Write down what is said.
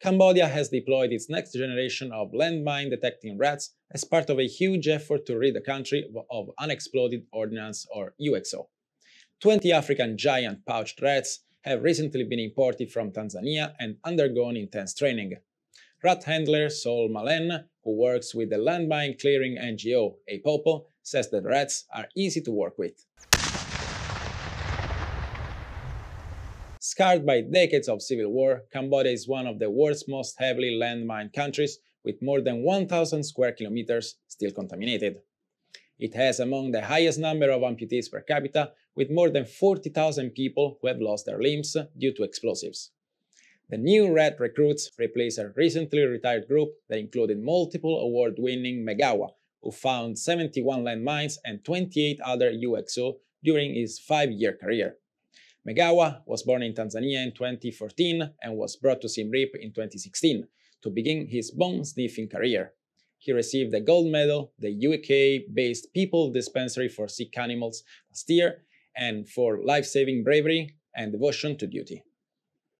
Cambodia has deployed its next generation of landmine detecting rats as part of a huge effort to rid the country of unexploded ordnance or UXO. 20 African giant pouched rats have recently been imported from Tanzania and undergone intense training. Rat handler Saul Malen, who works with the landmine clearing NGO APOPO, says that rats are easy to work with. Scarred by decades of civil war, Cambodia is one of the world's most heavily landmined countries, with more than 1,000 square kilometers still contaminated. It has among the highest number of amputees per capita, with more than 40,000 people who have lost their limbs due to explosives. The new Red recruits replace a recently retired group that included multiple award-winning Magawa, who found 71 landmines and 28 other UXO during his five-year career. Magawa was born in Tanzania in 2014 and was brought to Siem Reap in 2016 to begin his bone-sniffing career. He received a gold medal, the UK-based People Dispensary for Sick Animals last year, and for life-saving bravery and devotion to duty.